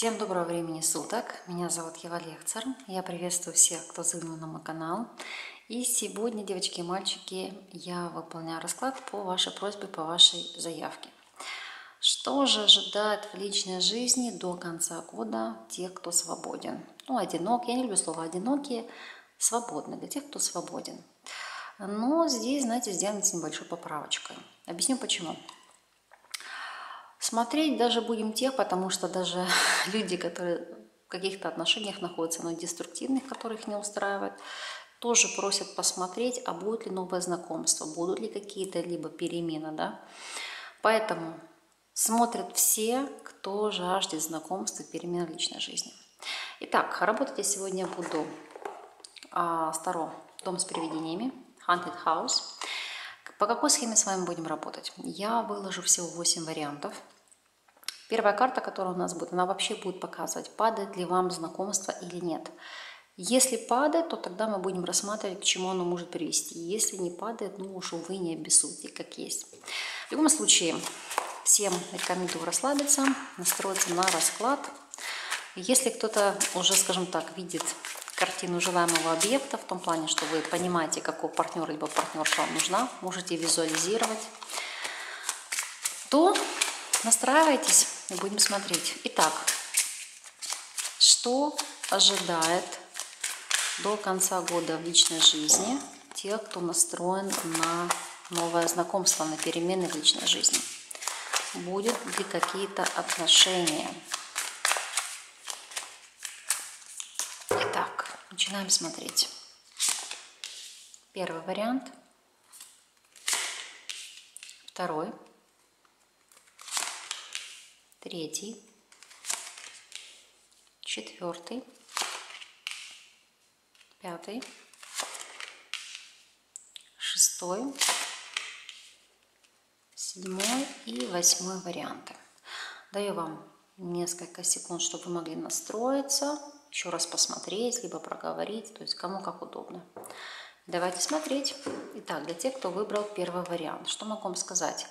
Всем доброго времени суток. Меня зовут Ева Лехцер. Я приветствую всех, кто заглянул на мой канал. И сегодня, девочки и мальчики, я выполняю расклад по вашей просьбе, по вашей заявке. Что же ожидает в личной жизни до конца года тех, кто свободен? Ну, одинок, я не люблю слово «одинокие», свободны, для тех, кто свободен. Но здесь, знаете, сделаем с небольшой поправочкой. Объясню почему. Смотреть даже будем тех, потому что даже люди, которые в каких-то отношениях находятся, но деструктивных, которых не устраивает, тоже просят посмотреть, а будет ли новое знакомство, будут ли какие-то либо перемены, да. Поэтому смотрят все, кто жаждет знакомства перемен в личной жизни. Итак, работать я сегодня буду а, старо дом с привидениями, Haunted House. По какой схеме с вами будем работать? Я выложу всего 8 вариантов. Первая карта, которая у нас будет, она вообще будет показывать, падает ли вам знакомство или нет. Если падает, то тогда мы будем рассматривать, к чему оно может привести. Если не падает, ну уж увы, не обессудьте, как есть. В любом случае, всем рекомендую расслабиться, настроиться на расклад. Если кто-то уже, скажем так, видит картину желаемого объекта, в том плане, что вы понимаете, какой партнер либо партнерша вам нужна, можете визуализировать, то настраивайтесь и будем смотреть. Итак, что ожидает до конца года в личной жизни тех, кто настроен на новое знакомство, на перемены в личной жизни? Будет ли какие-то отношения? Начинаем смотреть. Первый вариант. Второй. Третий. Четвертый. Пятый. Шестой. Седьмой и восьмой варианты. Даю вам несколько секунд, чтобы вы могли настроиться еще раз посмотреть, либо проговорить, то есть кому как удобно. Давайте смотреть. Итак, для тех, кто выбрал первый вариант, что могу вам сказать?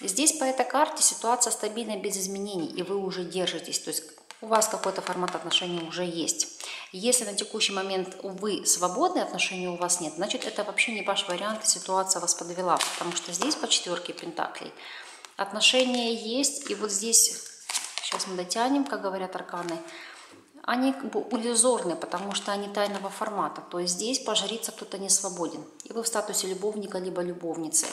Здесь по этой карте ситуация стабильная, без изменений, и вы уже держитесь, то есть у вас какой-то формат отношений уже есть. Если на текущий момент вы свободны, отношений у вас нет, значит это вообще не ваш вариант, ситуация вас подвела, потому что здесь по четверке пентаклей. Отношения есть, и вот здесь, сейчас мы дотянем, как говорят арканы, они иллюзорны, потому что они тайного формата. То есть здесь пожариться кто-то не свободен. И вы в статусе любовника либо любовницы.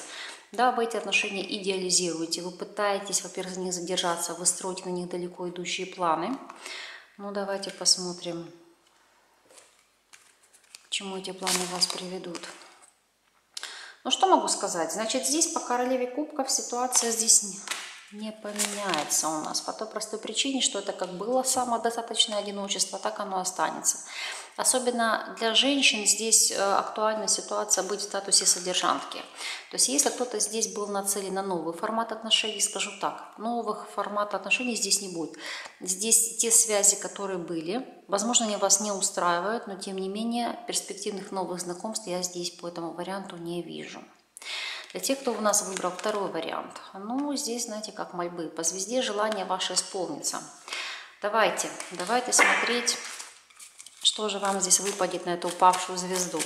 Да, вы эти отношения идеализируете, вы пытаетесь, во-первых, за них задержаться, вы строите на них далеко идущие планы. Ну, давайте посмотрим, к чему эти планы вас приведут. Ну, что могу сказать? Значит, здесь по королеве кубков ситуация здесь не поменяется у нас по той простой причине, что это как было самодостаточное одиночество, так оно останется. Особенно для женщин здесь э, актуальна ситуация быть в статусе содержанки. То есть если кто-то здесь был нацелен на новый формат отношений, скажу так, новых форматов отношений здесь не будет. Здесь те связи, которые были, возможно, они вас не устраивают, но тем не менее перспективных новых знакомств я здесь по этому варианту не вижу. Для тех, кто у нас выбрал второй вариант, ну, здесь, знаете, как мольбы. По звезде желание ваше исполнится. Давайте, давайте смотреть, что же вам здесь выпадет на эту упавшую звезду.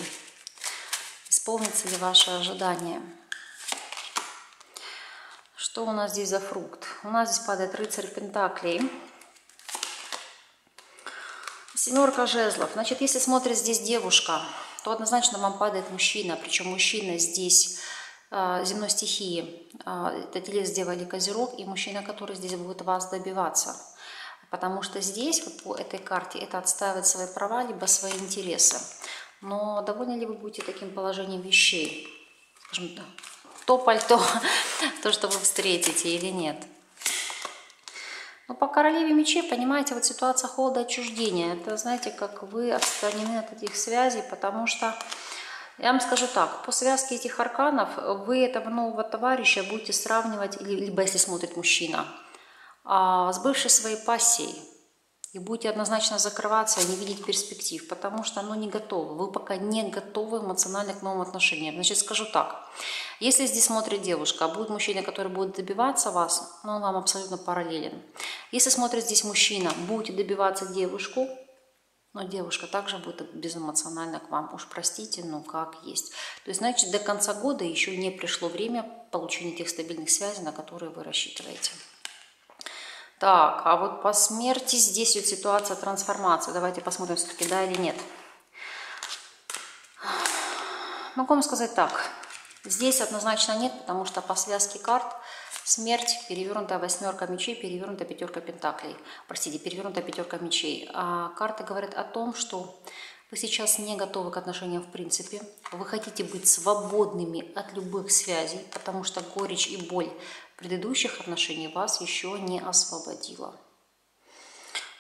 Исполнится ли ваше ожидание? Что у нас здесь за фрукт? У нас здесь падает рыцарь Пентаклей. Семерка жезлов. Значит, если смотрит здесь девушка, то однозначно вам падает мужчина. Причем мужчина здесь земной стихии. А, это телец, дева или козерог, и мужчина, который здесь будет вас добиваться. Потому что здесь, вот по этой карте, это отстаивает свои права, либо свои интересы. Но довольны ли вы будете таким положением вещей? Скажем так, то пальто, то, что вы встретите или нет? Но по королеве мечей, понимаете, вот ситуация холода отчуждения. Это, знаете, как вы отстранены от этих связей, потому что я вам скажу так, по связке этих арканов вы этого нового товарища будете сравнивать, либо если смотрит мужчина, а, с бывшей своей пассией. и будете однозначно закрываться не видеть перспектив, потому что оно не готово. Вы пока не готовы эмоционально к новым отношениям. Значит, скажу так. Если здесь смотрит девушка, а будет мужчина, который будет добиваться вас, ну, он вам абсолютно параллелен. Если смотрит здесь мужчина, будете добиваться девушку, но девушка также будет безэмоционально к вам. Уж простите, но как есть. То есть, значит, до конца года еще не пришло время получения тех стабильных связей, на которые вы рассчитываете. Так, а вот по смерти здесь вот ситуация трансформации. Давайте посмотрим, все-таки да или нет. Могу вам сказать так. Здесь однозначно нет, потому что по связке карт смерть, перевернутая восьмерка мечей, перевернутая пятерка пентаклей. Простите, перевернутая пятерка мечей. А карты говорят о том, что вы сейчас не готовы к отношениям в принципе. Вы хотите быть свободными от любых связей, потому что горечь и боль предыдущих отношений вас еще не освободила.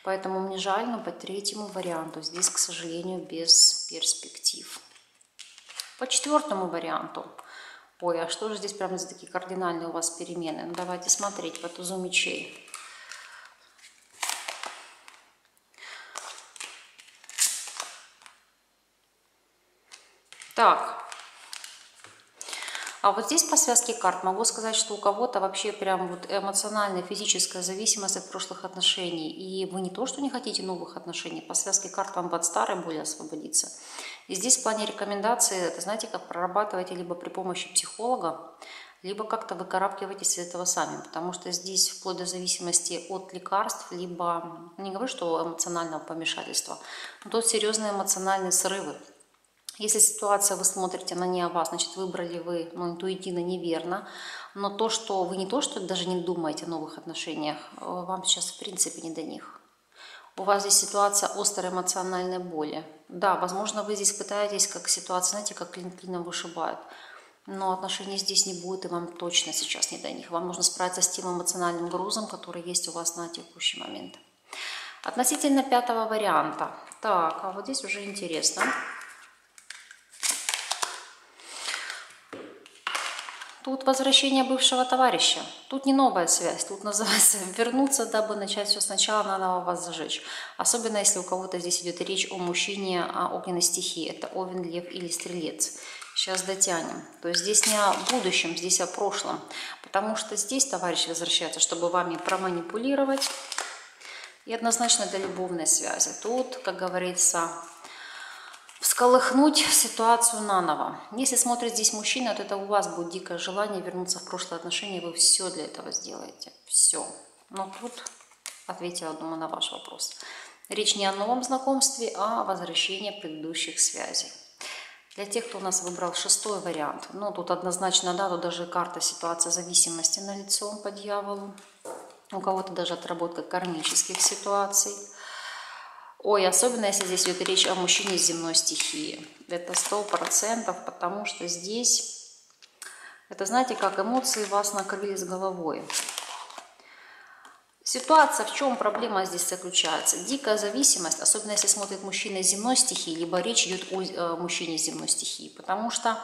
Поэтому мне жаль, но по третьему варианту здесь, к сожалению, без перспектив. По четвертому варианту. Ой, а что же здесь прямо за такие кардинальные у вас перемены? Ну, давайте смотреть по тузу мечей. Так, а вот здесь по связке карт могу сказать, что у кого-то вообще прям вот эмоциональная, физическая зависимость от прошлых отношений. И вы не то, что не хотите новых отношений, по связке карт вам под старой более освободиться. И здесь в плане рекомендации, это знаете, как прорабатываете либо при помощи психолога, либо как-то выкарабкиваетесь из этого сами, потому что здесь вплоть до зависимости от лекарств, либо, не говорю, что эмоционального помешательства, но тут серьезные эмоциональные срывы, если ситуация, вы смотрите, она не о вас, значит, выбрали вы ну, интуитивно неверно. Но то, что вы не то, что даже не думаете о новых отношениях, э, вам сейчас в принципе не до них. У вас здесь ситуация острой эмоциональной боли. Да, возможно, вы здесь пытаетесь, как ситуация, знаете, как клин клином вышибает. Но отношений здесь не будет, и вам точно сейчас не до них. Вам нужно справиться с тем эмоциональным грузом, который есть у вас на текущий момент. Относительно пятого варианта. Так, а вот здесь уже интересно. Тут возвращение бывшего товарища. Тут не новая связь. Тут называется вернуться, дабы начать все сначала, надо вас зажечь. Особенно, если у кого-то здесь идет речь о мужчине о огненной стихии. Это овен, лев или стрелец. Сейчас дотянем. То есть здесь не о будущем, здесь о прошлом. Потому что здесь товарищ возвращается, чтобы вами проманипулировать. И однозначно для любовной связи. Тут, как говорится, всколыхнуть ситуацию наново. Если смотрит здесь мужчина, то это у вас будет дикое желание вернуться в прошлые отношения, вы все для этого сделаете. Все. Но тут ответила, думаю, на ваш вопрос. Речь не о новом знакомстве, а о возвращении предыдущих связей. Для тех, кто у нас выбрал шестой вариант, ну, тут однозначно, да, тут даже карта ситуация зависимости на лицо по дьяволу. У кого-то даже отработка кармических ситуаций – Ой, особенно если здесь идет речь о мужчине земной стихии. Это сто процентов, потому что здесь, это знаете, как эмоции вас накрыли с головой. Ситуация, в чем проблема здесь заключается? Дикая зависимость, особенно если смотрит мужчина земной стихии, либо речь идет о э, мужчине земной стихии, потому что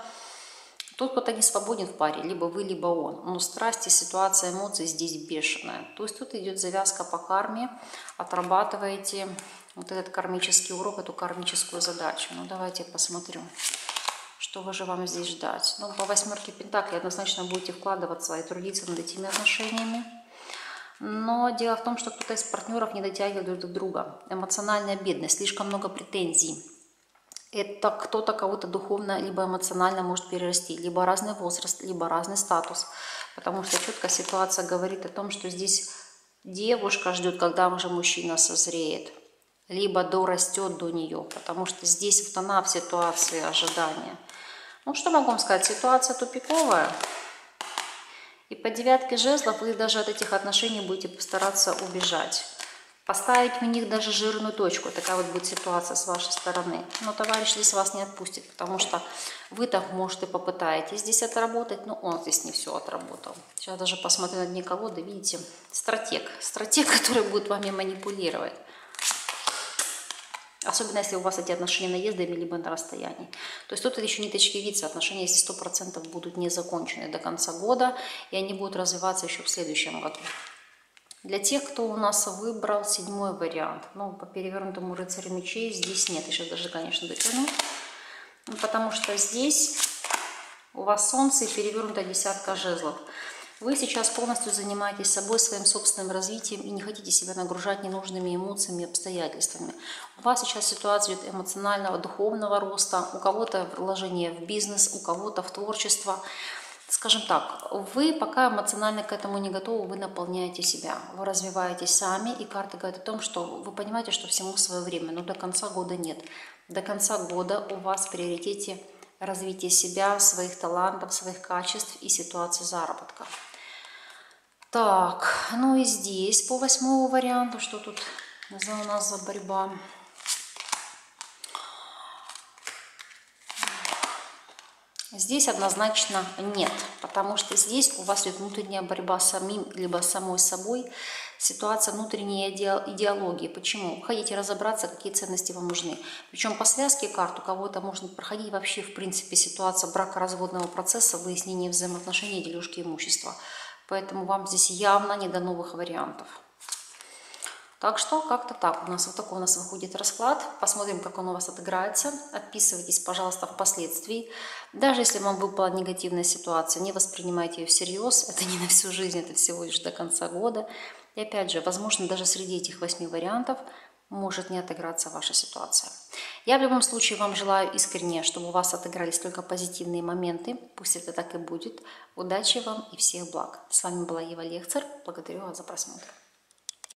тот кто-то не свободен в паре, либо вы, либо он. Но страсти, ситуация, эмоции здесь бешеная. То есть тут идет завязка по карме, отрабатываете вот этот кармический урок, эту кармическую задачу. Ну, давайте посмотрю, что же вам здесь ждать. Ну, по восьмерке Пентаклей однозначно будете вкладываться и трудиться над этими отношениями. Но дело в том, что кто-то из партнеров не дотягивает друг до друга. Эмоциональная бедность, слишком много претензий. Это кто-то кого-то духовно либо эмоционально может перерасти, либо разный возраст, либо разный статус. Потому что четко ситуация говорит о том, что здесь девушка ждет, когда уже мужчина созреет либо дорастет до нее, потому что здесь вот она в ситуации ожидания. Ну, что могу вам сказать, ситуация тупиковая, и по девятке жезлов вы даже от этих отношений будете постараться убежать. Поставить в них даже жирную точку. Такая вот будет ситуация с вашей стороны. Но товарищ здесь вас не отпустит, потому что вы так, может, и попытаетесь здесь отработать, но он здесь не все отработал. Сейчас даже посмотрю на дне колоды, видите, стратег. Стратег, который будет вами манипулировать. Особенно, если у вас эти отношения наездами, либо на расстоянии. То есть тут еще ниточки виться, отношения здесь 100% будут не закончены до конца года, и они будут развиваться еще в следующем году. Для тех, кто у нас выбрал седьмой вариант, ну, по перевернутому рыцарю мечей здесь нет. Я сейчас даже, конечно, дотяну. Ну, потому что здесь у вас солнце и перевернутая десятка жезлов. Вы сейчас полностью занимаетесь собой, своим собственным развитием и не хотите себя нагружать ненужными эмоциями и обстоятельствами. У вас сейчас ситуация эмоционального, духовного роста, у кого-то вложение в бизнес, у кого-то в творчество. Скажем так, вы пока эмоционально к этому не готовы, вы наполняете себя, вы развиваетесь сами, и карты говорят о том, что вы понимаете, что всему свое время, но до конца года нет. До конца года у вас в приоритете развитие себя, своих талантов, своих качеств и ситуации заработка. Так, ну и здесь по восьмому варианту, что тут за у нас за борьба. Здесь однозначно нет, потому что здесь у вас идет внутренняя борьба с самим, либо самой собой, ситуация внутренней идеологии. Почему? Хотите разобраться, какие ценности вам нужны. Причем по связке карт у кого-то можно проходить вообще, в принципе, ситуация брако-разводного процесса, выяснения взаимоотношений, дележки имущества. Поэтому вам здесь явно не до новых вариантов. Так что как-то так. У нас вот такой у нас выходит расклад. Посмотрим, как он у вас отыграется. Отписывайтесь, пожалуйста, впоследствии. Даже если вам выпала негативная ситуация, не воспринимайте ее всерьез. Это не на всю жизнь, это всего лишь до конца года. И опять же, возможно, даже среди этих восьми вариантов может не отыграться ваша ситуация. Я в любом случае вам желаю искренне, чтобы у вас отыгрались только позитивные моменты. Пусть это так и будет. Удачи вам и всех благ. С вами была Ева Лехцер. Благодарю вас за просмотр.